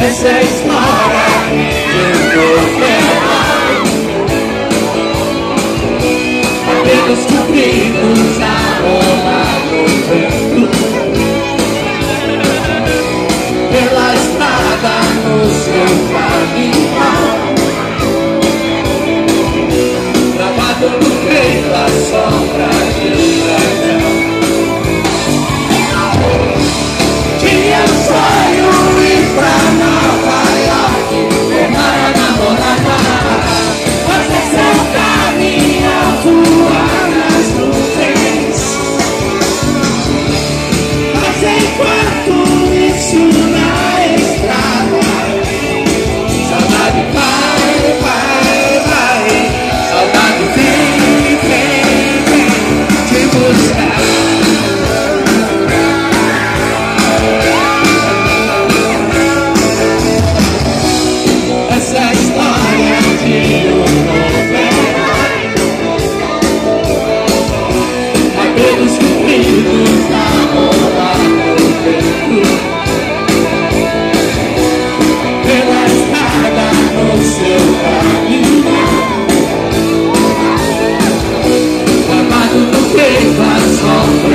Essa é história eu vou quebrar Pelos cumpridos a roda, do Pela estrada nos seu song pelos compridos da moda do vento Pela no seu caminho Amado no peito a sombra